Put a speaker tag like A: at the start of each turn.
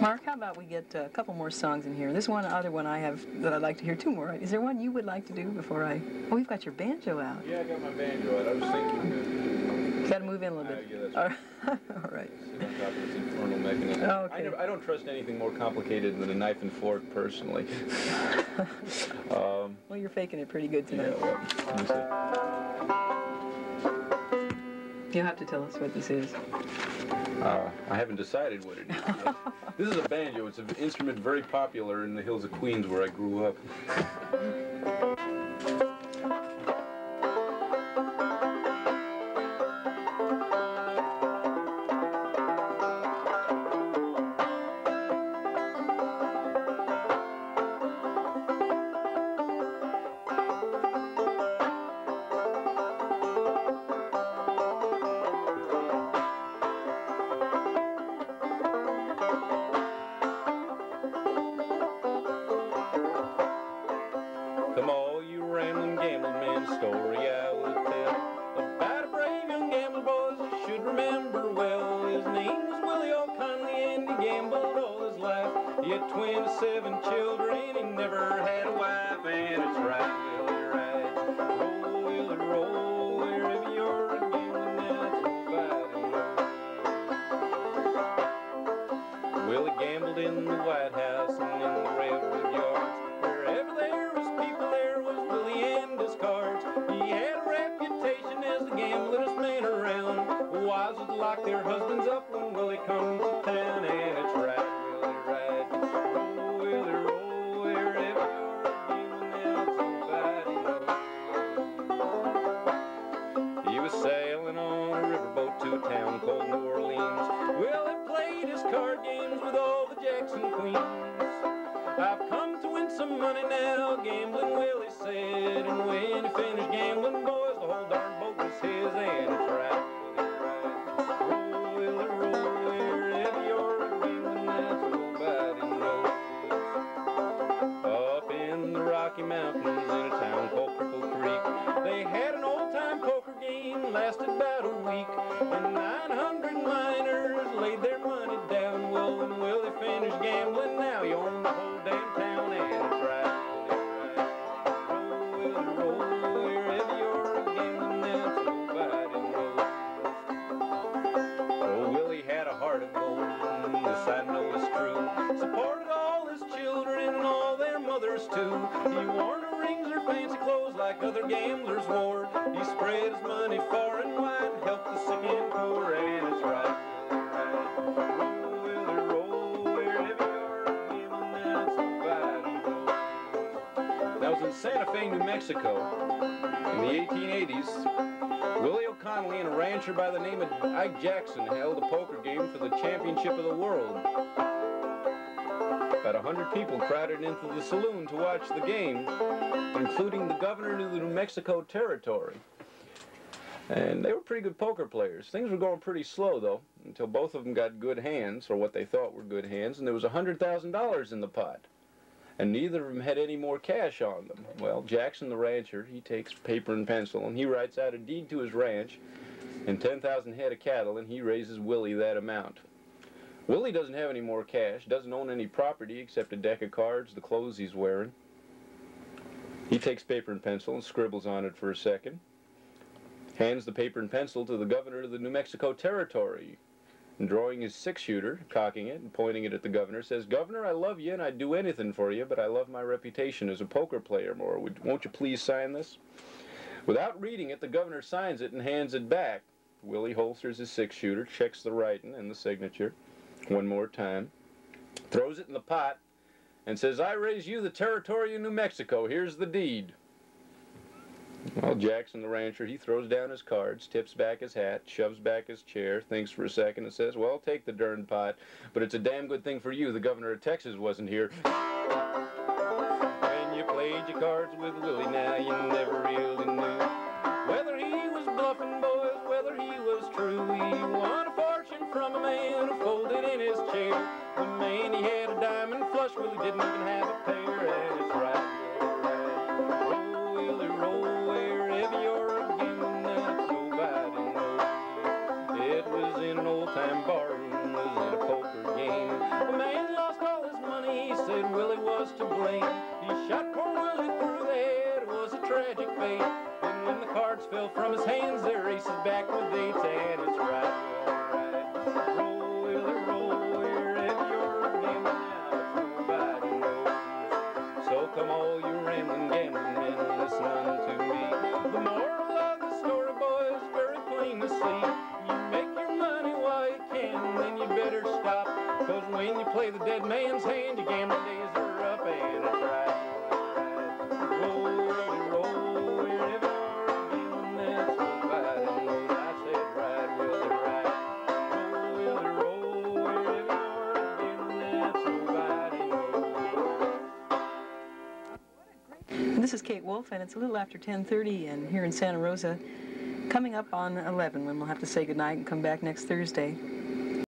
A: Mark, how about we get a couple more songs in here? This one other one I have that I'd like to hear two more. Is there one you would like to do before I... Oh, we've got your banjo out.
B: Yeah, I got my banjo out. I was thinking...
A: Got to move in a little bit.
B: Uh, yeah, right.
A: All right.
B: Sit on top of this infernal mechanism.
A: Oh, okay.
B: I, never, I don't trust anything more complicated than a knife and fork, personally. um,
A: Well, you're faking it pretty good
B: yeah,
A: tonight.
B: well, me see.
A: You'll have to tell us what this is.
B: Uh, I haven't decided what it is yet. this is a banjo. It's an instrument very popular in the hills of Queens where I grew up. Willie gambled in the White House and in the railroad yards. Wherever there was people, there was Willie and his cards. He had a reputation as the gamblingest man around. Wives would lock their husbands up when Willie comes to town, and it's some money now, gambling, Willie said. And when he finished gambling, boys, the whole darn mothers too. He wore no rings or fancy clothes like other gamblers wore. He spread his money far and wide, helped the sick and poor, and it's right. That was in Santa Fe, New Mexico, in the 1880s. Willie O'Connelly and a rancher by the name of Ike Jackson held a poker game for the championship of the world. About a hundred people crowded into the saloon to watch the game, including the governor of the New Mexico Territory. And they were pretty good poker players. Things were going pretty slow, though, until both of them got good hands, or what they thought were good hands, and there was a $100,000 in the pot and neither of them had any more cash on them. Well, Jackson the rancher, he takes paper and pencil and he writes out a deed to his ranch and 10,000 head of cattle and he raises Willie that amount. Willie doesn't have any more cash, doesn't own any property except a deck of cards, the clothes he's wearing. He takes paper and pencil and scribbles on it for a second, hands the paper and pencil to the governor of the New Mexico Territory, and drawing his six-shooter, cocking it and pointing it at the governor, says, Governor, I love you and I'd do anything for you, but I love my reputation as a poker player more. Would, won't you please sign this? Without reading it, the governor signs it and hands it back. Willie holsters his six-shooter, checks the writing and the signature one more time, throws it in the pot, and says, I raise you the territory of New Mexico. Here's the deed. Well, Jackson, the rancher, he throws down his cards, tips back his hat, shoves back his chair, thinks for a second, and says, Well, take the darn pot, but it's a damn good thing for you the governor of Texas wasn't here. When you played your cards with Willie, now you never really knew to blame. He shot poor Willie through the head, it was a tragic fate. Then when the cards fell from his hands, they races back with dates, and it's right. So come all you rambling, gambling men, listen unto me. The moral of the story, boys, very plain to see. You make your money while you can, then you better stop. Cause when you play the dead man's hand, your gambling days
A: This is Kate Wolf, and it's a little after 10:30, and here in Santa Rosa, coming up on 11, when we'll have to say goodnight and come back next Thursday.